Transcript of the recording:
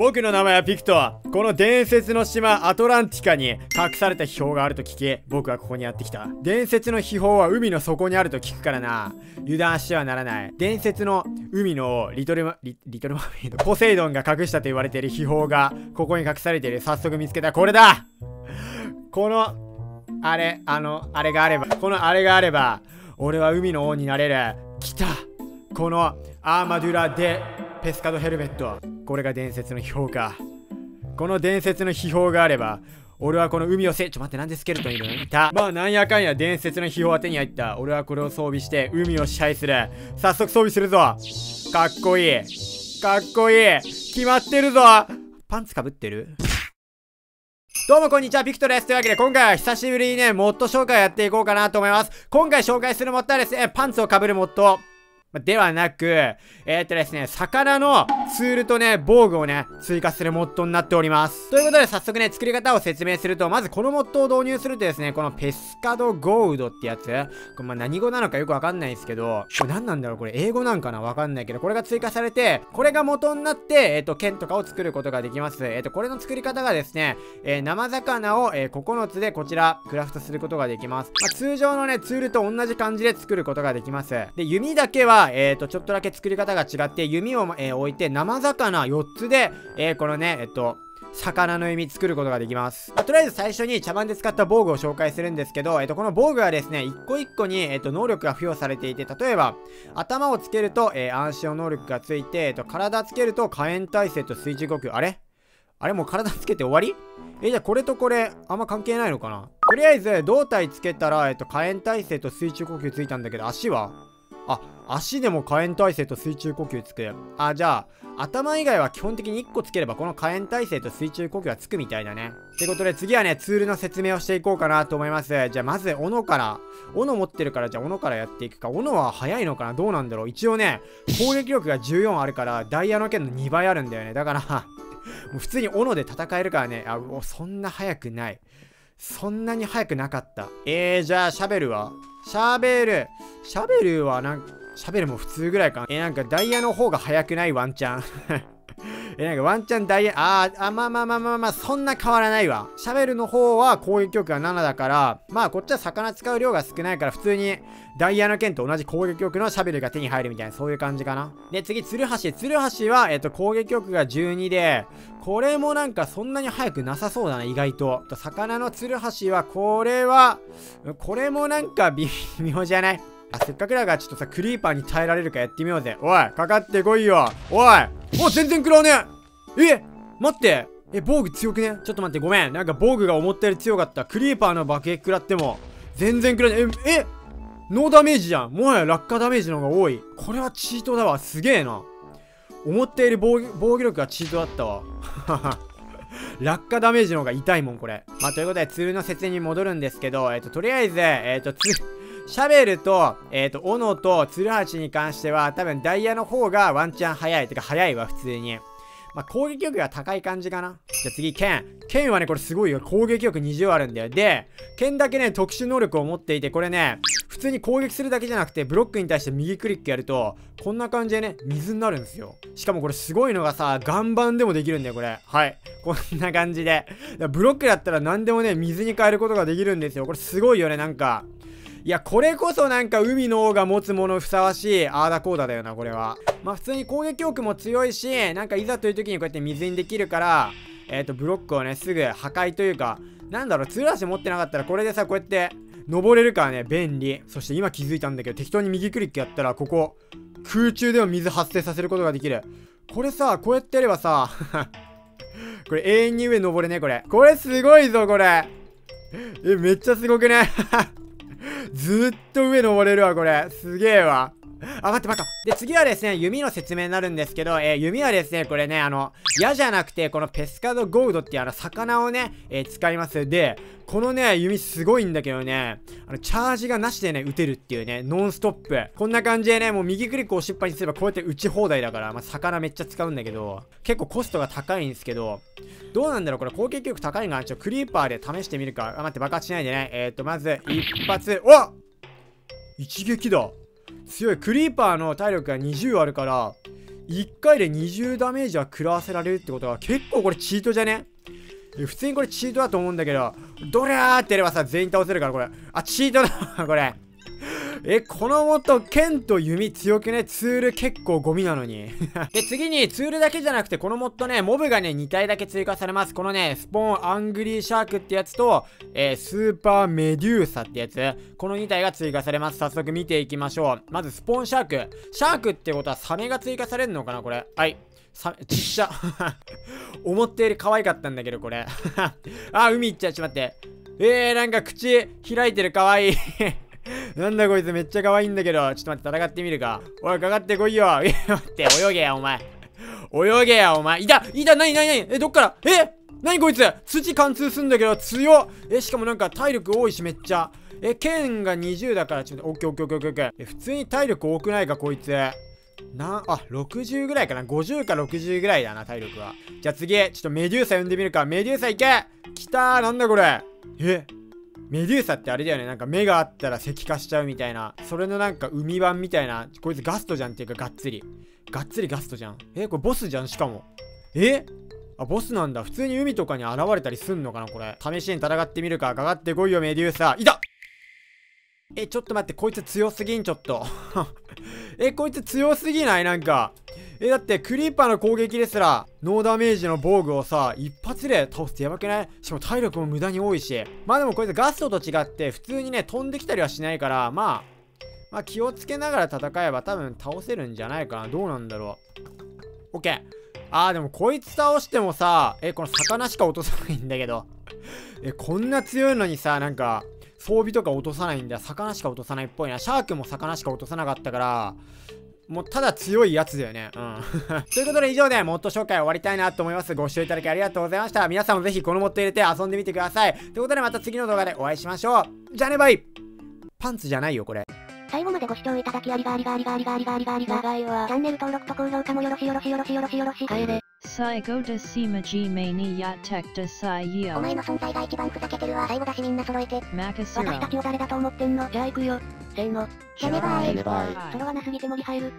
僕の名前はピクトこの伝説の島アトランティカに隠された秘宝があると聞き僕はここにやってきた。伝説の秘宝は海の底にあると聞くからな。油断してはならない。伝説の海のリトルマリリトルマーメイド。ポセイドンが隠したと言われている秘宝がここに隠されている。早速見つけたこれだ。このあれあのあれがあればこのあれがあれば俺は海の王になれる。来た。このアーマドゥラ・デ・ペスカドヘルメット。これが伝説の秘宝か。この伝説の秘宝があれば俺はこの海をせちょ待ってなんでスケルトンいるの？いた。まあなんやかんや伝説の秘宝は手に入った。俺はこれを装備して海を支配する。早速装備するぞ。かっこいい。かっこいい。決まってるぞ。パンツかぶってる？どうもこんにちは、ピクトです。というわけで今回は久しぶりにね、モッド紹介やっていこうかなと思います。今回紹介するモッドはですね、パンツをかぶるモッド。ではなく、えー、っとですね、魚のツールとね、防具をね、追加するモッドになっております。ということで、早速ね、作り方を説明すると、まずこのモッドを導入するとですね、このペスカドゴールドってやつ、これま何語なのかよくわかんないんですけど、これ何なんだろう？これ英語なんかな？わかんないけど、これが追加されて、これが元になって、えー、っと、剣とかを作ることができます。えー、っと、これの作り方がですね、えー、生魚を、え9つでこちら、クラフトすることができます。まあ、通常のね、ツールと同じ感じで作ることができます。で、弓だけは、えっと、ちょっとだけ作り方が違って弓を、えー、置いて生魚4つで、えー、このねえっと魚の弓作ることができます。まあ、とりあえず最初に茶番で使った防具を紹介するんですけど、えっと、この防具はですね、一個一個に、えっと、能力が付与されていて、例えば、頭をつけると、えー、暗視の能力がついて、えっと、体つけると火炎耐性と水中呼吸。あれ？あれもう体つけて終わり？え、じゃあこれとこれ、あんま関係ないのかな？とりあえず、胴体つけたら、えっと、火炎耐性と水中呼吸ついたんだけど、足は？あ、足でも火炎耐性と水中呼吸つく。あ、じゃあ、頭以外は基本的に1個つければこの火炎耐性と水中呼吸はつくみたいだね。ってことで次はね、ツールの説明をしていこうかなと思います。じゃあまず、斧から。斧持ってるから、じゃあ斧からやっていくか。斧は速いのかな？どうなんだろう？一応ね、攻撃力が14あるから、ダイヤの剣の2倍あるんだよね。だから もう普通に斧で戦えるからね。あ、そんな速くない。そんなに速くなかった。えー、じゃあシャベルは？シャベル。シャベルはなんシャベルも普通ぐらいか。え、なんかダイヤの方が速くないワンチャン。え、なんかワンチャンダイヤ、あー、あ、まあまあまあまあまあ、そんな変わらないわ。シャベルの方は攻撃力が7だから、まあこっちは魚使う量が少ないから普通にダイヤの剣と同じ攻撃力のシャベルが手に入るみたいな、そういう感じかな。で、次、ツルハシ。ツルハシは、えっと、攻撃力が12で、これもなんかそんなに速くなさそうだな、意外とと。魚のツルハシは、これは、これもなんか微妙じゃない？あ、せっかくだからちょっとさ、クリーパーに耐えられるかやってみようぜ。おい、かかってこいよ。おいお全然食らうねええ待ってえ、防具強くね？ちょっと待って、ごめん。なんか防具が思ったより強かった。クリーパーの爆撃食らっても、全然食らうねえ、えノーダメージじゃん。もはや落下ダメージの方が多い。これはチートだわ。すげえな。思っている防御力がチートだったわ。は は落下ダメージの方が痛いもん、これ。まあ、ということで、ツールの説明に戻るんですけど、えっ、ー、と、とりあえず、えっ、ー、と、ツール、シャベルと、えっ、ー、と、斧とツルハチに関しては、多分ダイヤの方がワンチャン早い。てか、早いわ、普通に。まあ、攻撃力が高い感じかな。じゃあ次、剣。剣はね、これすごいよ。攻撃力20あるんだよ。で、剣だけね、特殊能力を持っていて、これね、普通に攻撃するだけじゃなくて、ブロックに対して右クリックやると、こんな感じでね、水になるんですよ。しかもこれすごいのがさ、岩盤でもできるんだよ、これ。はい。こんな感じで。ブロックだったら何でもね、水に変えることができるんですよ。これすごいよね、なんか。いや、これこそなんか海の王が持つものふさわしいアーダコーダだよな、これは。まあ普通に攻撃力も強いし、なんかいざという時にこうやって水にできるから、えっ、ー、と、ブロックをね、すぐ破壊というか、なんだろう、ツーラーシ持ってなかったらこれでさ、こうやって登れるからね、便利。そして今気づいたんだけど、適当に右クリックやったら、ここ、空中でも水発生させることができる。これさ、こうやってやればさ、これ永遠に上登れね、これ。これすごいぞ、これ。え、めっちゃすごくね ずっと上登れるわ、これ。すげえわ。あ、待って待った。で、次はですね、弓の説明になるんですけど、えー、弓はですね、これね、あの、矢じゃなくて、このペスカドゴールドっていうあの、魚をね、えー、使います。で、このね、弓すごいんだけどね、あの、チャージがなしでね、撃てるっていうね、ノンストップ。こんな感じでね、もう右クリックを失敗にすればこうやって撃ち放題だから、まあ、魚めっちゃ使うんだけど、結構コストが高いんですけど、どうなんだろうこれ攻撃力高いんかな。ちょ、クリーパーで試してみるか。あ、待って、爆発しないでね。えー、っと、まず、一発、お一撃だ強いクリーパーの体力が20あるから1回で20ダメージは食らわせられるってことは結構これチートじゃね？普通にこれチートだと思うんだけど、ドリャーってやればさ、全員倒せるからこれ。あ、チートだこれ。え、この元、剣と弓強くね？ツール結構ゴミなのに。で、次にツールだけじゃなくて、このモッドね、モブがね、2体だけ追加されます。このね、スポーンアングリーシャークってやつと、えー、スーパーメデューサってやつ。この2体が追加されます。早速見ていきましょう。まず、スポーンシャーク。シャークってことはサメが追加されるのかなこれ？はい。さ、ちっちゃ。思ったより可愛かったんだけど、これ。あ、海行っちゃう。ちょっと待って。えー、なんか口開いてる可愛い なんだこいつめっちゃ可愛いんだけど。ちょっと待って、戦ってみるか。おい、かかってこいよ。待って、泳げや、お前。泳げや、お前。いたいたなになになにえ、どっから？え？なにこいつ？土貫通すんだけど強っえ、しかもなんか体力多いしめっちゃ。え、剣が20だからちょっと、オッケーオッケーオッケーオッケー。え、普通に体力多くないか、こいつ。な、あ、60ぐらいかな。50か60ぐらいだな、体力は。じゃあ次、ちょっとメデューサ呼んでみるか。メデューサいけ来たーなんだこれえ？メデューサってあれだよね。なんか目があったら石化しちゃうみたいな。それのなんか海版みたいな。こいつガストじゃんっていうかがっつり。がっつりガストじゃん。えこれボスじゃんしかも。え？あ、ボスなんだ。普通に海とかに現れたりすんのかなこれ。試しに戦ってみるか。かかってこいよ、メデューサ。いたえ、ちょっと待って、こいつ強すぎん、ちょっと。え、こいつ強すぎない？なんか。え、だってクリーパーの攻撃ですら、ノーダメージの防具をさ、一発で倒すってやばくない？しかも体力も無駄に多いし。まあでもこいつガストと違って、普通にね、飛んできたりはしないから、まあ、まあ気をつけながら戦えば多分倒せるんじゃないかな。どうなんだろう。オッケー。あーでもこいつ倒してもさ、え、この魚しか落とさないんだけど。え、こんな強いのにさ、なんか、装備とか落とさないんだ。魚しか落とさないっぽいな。シャークも魚しか落とさなかったから、もうただ強いやつだよね。うん。ということで以上でモッド紹介終わりたいなと思います。ご視聴いただきありがとうございました。皆さんもぜひこのモッド入れて遊んでみてください。ということでまた次の動画でお会いしましょう。じゃあねバイパンツじゃないよこれ。最後までご視聴いただきありがありがありがありがありがありがありが長いわ。チャンネル登録と高評価もよろしよろしよろしよろしよろし。帰れ。最後でシマジメニやテクタサイヤお前の存在が一番ふざけてるわ最後だしみんな揃えて私たちを誰だと思ってんのじゃあ行くよせーのじゃねばーい。それはなすぎて森入る